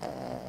Uh...